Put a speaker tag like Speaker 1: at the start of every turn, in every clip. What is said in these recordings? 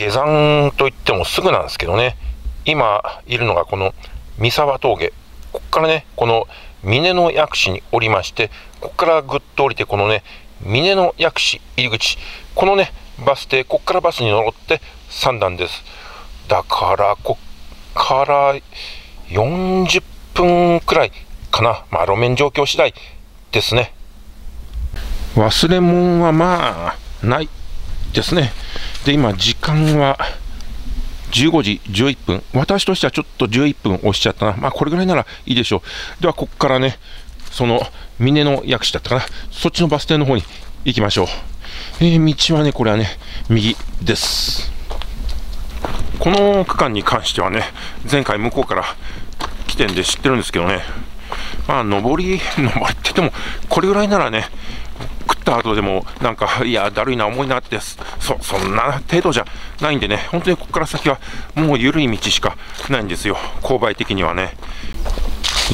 Speaker 1: 下山といってもすぐなんですけどね、今いるのがこの三沢峠、ここからね、この峰の薬師に降りまして、ここからぐっと降りて、このね、峰の薬師入り口、このね、バス停、ここからバスに乗って3段です。だから、こっから40分くらいかな。まあ、路面状況次第ですね。忘れ物はまあ、ないですね。で、今、時間は15時11分。私としてはちょっと11分押しちゃったな。まあ、これぐらいならいいでしょう。では、ここからね、その、峰の薬師だったかな。そっちのバス停の方に行きましょう。えー、道はね、これはね、右です。この区間に関してはね、前回向こうから来てんで知ってるんですけどね、まあ、上り、上りって言っても、これぐらいならね、った後でも、なんか、いや、だるいな、重いなって、そ、そんな程度じゃないんでね、本当にここから先は、もう緩い道しかないんですよ、勾配的にはね。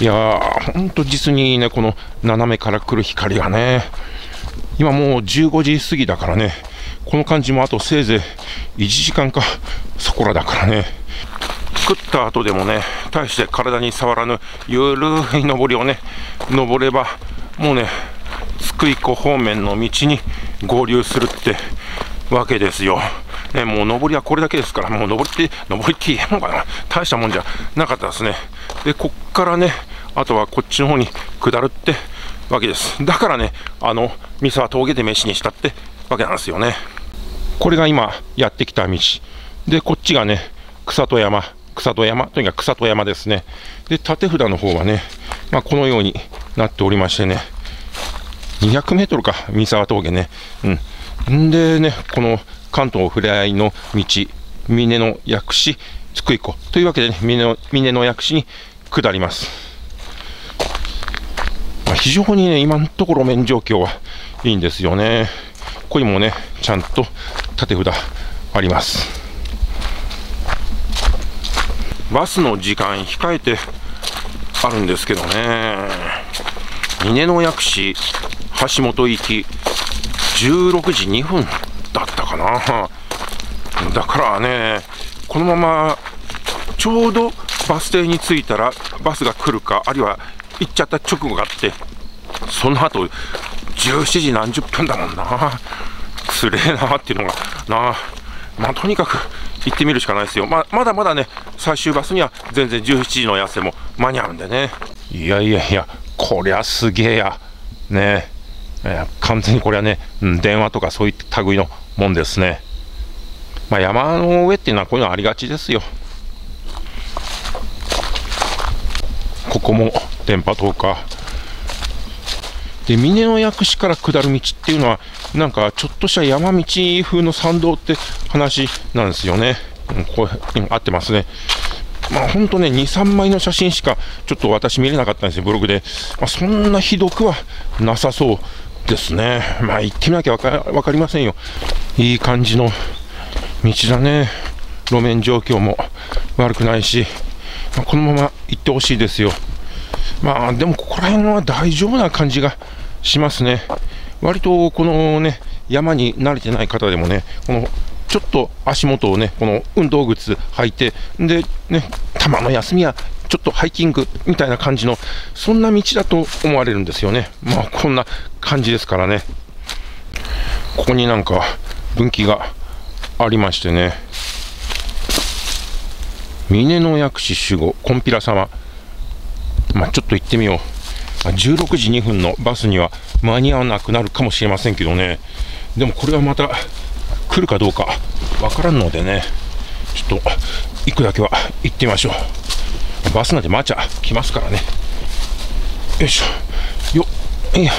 Speaker 1: いやー、ほんと実にね、この斜めから来る光がね、今もう15時過ぎだからね、この感じもあとせいぜい1時間かそこらだからね。作った後でもね、大して体に触らぬゆるい登りをね、登れば、もうね、井湖方面の道に合流するってわけですよ。ね、もう上りはこれだけですから、もう上りって、上りって言えんかな大したもんじゃなかったですね。で、こっからね、あとはこっちの方に下るってわけです。だからね、あの、三沢峠で飯にしたってわけなんですよね。これが今やってきた道。で、こっちがね、草戸山。草戸山、とにかく草戸山ですね。で、縦札の方はね、まあ、このようになっておりましてね、200メートルか、三沢峠ね。うん。んでね、この関東ふれあいの道、峰の薬師、津久井湖というわけでね、峰の峰の薬師に下ります。まあ、非常にね、今のところ面状況はいいんですよね。ここにもね、ちゃんと縦札あります。バスの時間控えてあるんですけどね、峰の薬師橋本行き16時2分だったかな。だからね、このままちょうどバス停に着いたらバスが来るか、あるいは行っちゃった直後があって、その後17時何十分だもんな。つれえなっていうのがな。まあ、とにかく行ってみるしかないですよ。ま、まだまだね、最終バスには全然17時の痩せも間に合うんでね。いやいやいや、こりゃすげえや。ねえー、完全にこれはね、うん、電話とかそういった類のもんですね。まあ、山の上っていうのはこういうのありがちですよ。ここも電波塔か。で、峰の薬師から下る道っていうのは、なんかちょっとした山道風の参道って話なんですよね。うん、こう、今合ってますね。まあ本当ね、2、3枚の写真しかちょっと私見れなかったんですよ、ブログで。まあ、そんなひどくはなさそうですね。まあ行ってみなきゃ分かりませんよ。いい感じの道だね。路面状況も悪くないし、まあ、このまま行ってほしいですよ。まあでもここら辺は大丈夫な感じがしますね。割とこのね、山に慣れてない方でもね、このちょっと足元をね、この運動靴履いて、で、ね、たまの休みはちょっとハイキングみたいな感じの、そんな道だと思われるんですよね。まあ、こんな感じですからね。ここになんか分岐がありましてね。峰の薬師守護、コンピラ様。まあ、ちょっと行ってみよう。16時2分のバスには間に合わなくなるかもしれませんけどね。でもこれはまた来るかどうかわからんのでね、ちょっと行くだけは行ってみましょう。バスなんて待ちゃ来ますからね。よいしょ。よいや、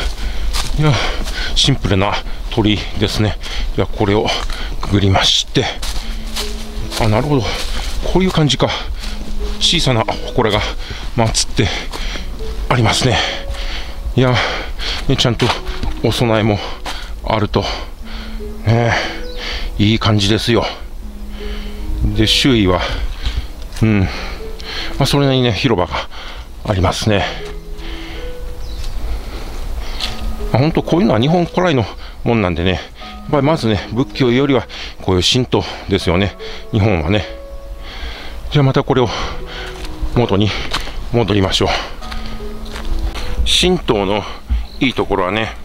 Speaker 1: いや、シンプルな鳥ですね。いや、これをくぐりまして、あ、なるほど。こういう感じか。小さな祠が祀ってありますね。いや、ね、ちゃんとお供えもあると。ねいい感じですよ。で、周囲は、うん、まあ、それなりにね、広場がありますね。まあ、本当、こういうのは日本古来のもんなんでねやっ、ぱりまずね仏教よりはこういう神道ですよね。日本はね。じゃあまたこれを元に戻りましょう。神道のいいところはね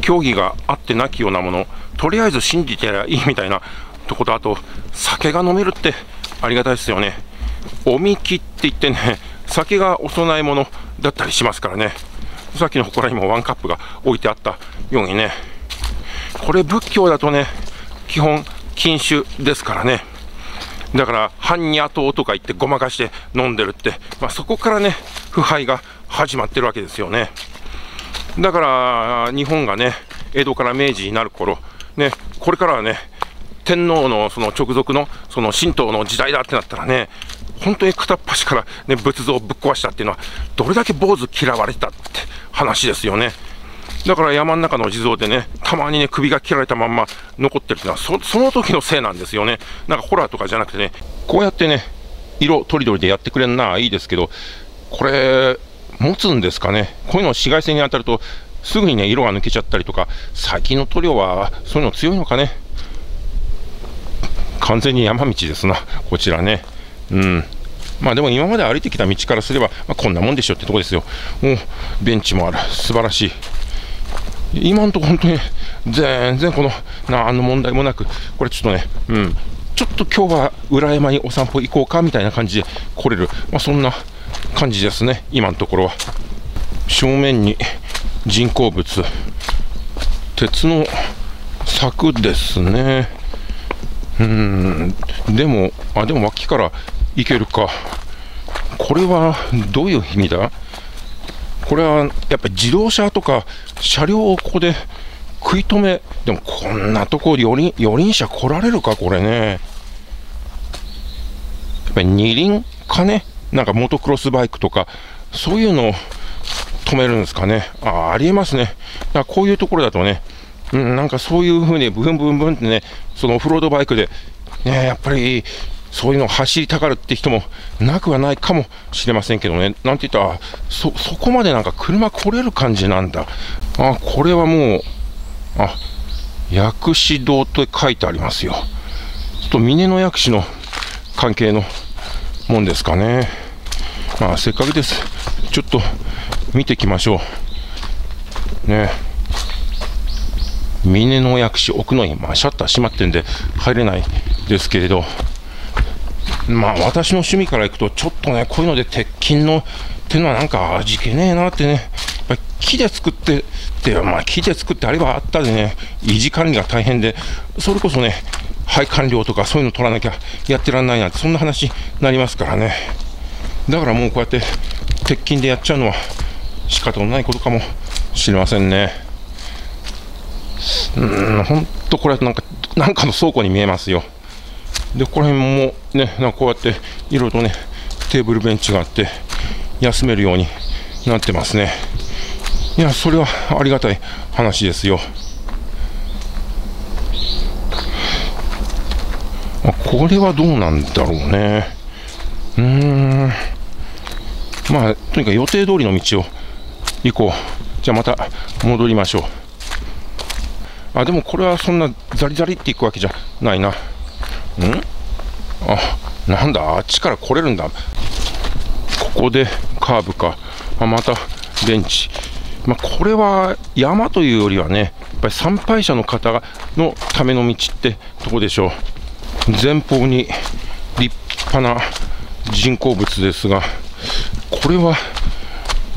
Speaker 1: 競技があってなきようなものとりあえず信じてりゃいいみたいなとことあと酒が飲めるってありがたいですよね。おみきって言ってね酒がお供え物だったりしますからね。さっきの祠にもワンカップが置いてあったようにね。これ仏教だとね基本禁酒ですからね。だから般若糖とか言ってごまかして飲んでるって、まあ、そこからね腐敗が始まってるわけですよね。だから日本がね江戸から明治になる頃ねこれからはね天皇のその直属のその神道の時代だってなったらね本当に片っ端から、ね、仏像をぶっ壊したっていうのはどれだけ坊主嫌われたって話ですよねだから山の中の地蔵でね、たまにね、首が切られたまんま残ってるっていうのはそ、その時のせいなんですよね。なんかホラーとかじゃなくてね、こうやってね、色とりどりでやってくれるな、いいですけど、これ、持つんですかね？こういうの紫外線に当たると、すぐにね、色が抜けちゃったりとか、最近の塗料はそういうの強いのかね？完全に山道ですな、こちらね。うん。まあでも今まで歩いてきた道からすれば、まあ、こんなもんでしょってとこですよ。もうベンチもある。素晴らしい。今のところ本当に全然この何の問題もなく、これちょっとね、うん、ちょっと今日は裏山にお散歩行こうかみたいな感じで来れる、まあ、そんな感じですね、今のところは。正面に人工物、鉄の柵ですね。うん、でも、あ、でも脇から行けるか。これはどういう意味だ？これはやっぱり自動車とか車両をここで食い止め、でもこんなとこ四輪四輪車来られるか、これね。やっぱり二輪かね、なんかモトクロスバイクとか、そういうのを止めるんですかね。あありえますね。だからこういうところだとね、うん、なんかそういうふうにブンブンブンってね、そのオフロードバイクで、ね、やっぱりそういうのを走りたがるって人もなくはないかもしれませんけどね、なんて言ったら、そ、こまでなんか車来れる感じなんだ。あ、これはもう、あ、薬師堂と書いてありますよ。ちょっと峰の薬師の関係のもんですかね。まあ、せっかくです。ちょっと見てきましょう。ね。峰の薬師奥の院、まあ、シャッター閉まってんで入れないですけれど、まあ私の趣味からいくと、ちょっとね、こういうので鉄筋のっていうのはなんか味気ねえなってね、やっぱ木で作ってって、まあ木で作ってあればあったでね、維持管理が大変で、それこそね、配管料とかそういうの取らなきゃやってらんないなんて、そんな話になりますからね。だからもうこうやって鉄筋でやっちゃうのは仕方のないことかもしれませんね。うん、ほんとこれはなんか、なんかの倉庫に見えますよ。で、ここら辺もね、なんかこうやっていろいろとね、テーブルベンチがあって、休めるようになってますね。いや、それはありがたい話ですよ。これはどうなんだろうね。うーん。まあ、とにかく予定通りの道を行こう。じゃあまた戻りましょう。あ、でもこれはそんなザリザリっていくわけじゃないな。ん？あ、なんだ、あっちから来れるんだ。ここでカーブか。あ、またベンチ。まあ、これは山というよりはね、やっぱり参拝者の方のための道ってとこでしょう。前方に立派な人工物ですが、これは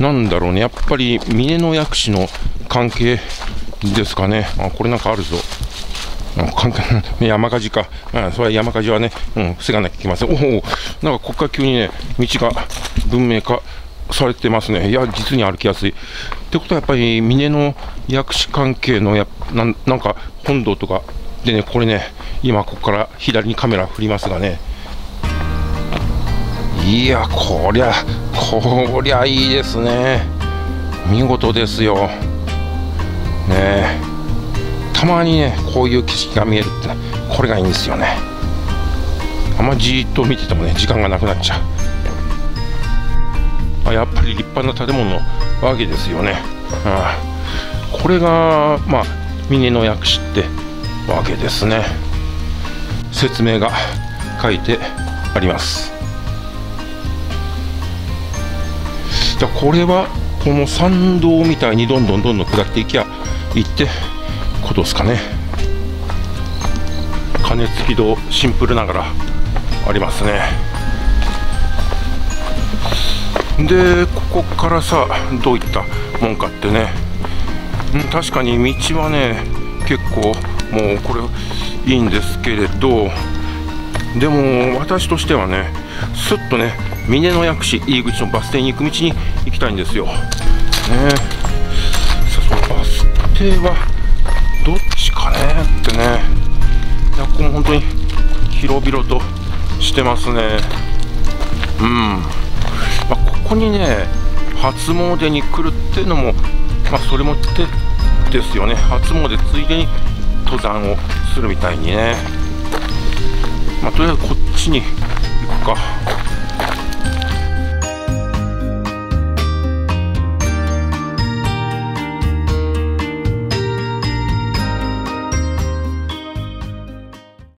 Speaker 1: 何だろうね、やっぱり峰の薬師の関係ですかね？あ、これなんかあるぞ。山火事か、あそれは山火事はね、うん、防がなきゃいけません。おお、なんかここから急にね、道が文明化されてますね。いや、実に歩きやすい。ってことはやっぱり峰の薬師関係のやななんか本堂とかでね、これね、今ここから左にカメラ振りますがね、いや、こりゃ、こりゃいいですね。見事ですよ。ねえ。たまにねこういう景色が見えるってこれがいいんですよね。あんまじっと見ててもね時間がなくなっちゃう。あやっぱり立派な建物のわけですよね、ああ。これがまあ峰の薬師ってわけですね。説明が書いてあります。じゃあこれはこの参道みたいにどんどんどんどん下っていきゃ行ってことですかね。金付き堂シンプルながらありますね。でここからさどういったもんかってね、ん、確かに道はね結構もうこれいいんですけれどでも私としてはねすっとね峰の薬師入り口のバス停に行く道に行きたいんですよ。ね、さそのバス停はねってねいやここも本当に広々としてますね。うん、まあ、ここにね初詣に来るっていうのも、まあ、それも手ですよね初詣ついでに登山をするみたいにね、まあ、とりあえずこっちに行くか。